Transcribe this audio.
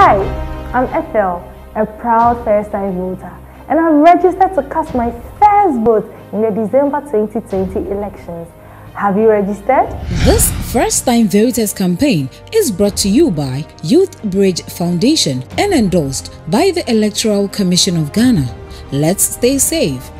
Hi, I'm Ethel, a proud first-time voter, and I'm registered to cast my first vote in the December 2020 elections. Have you registered? This First Time Voters campaign is brought to you by Youth Bridge Foundation and endorsed by the Electoral Commission of Ghana. Let's stay safe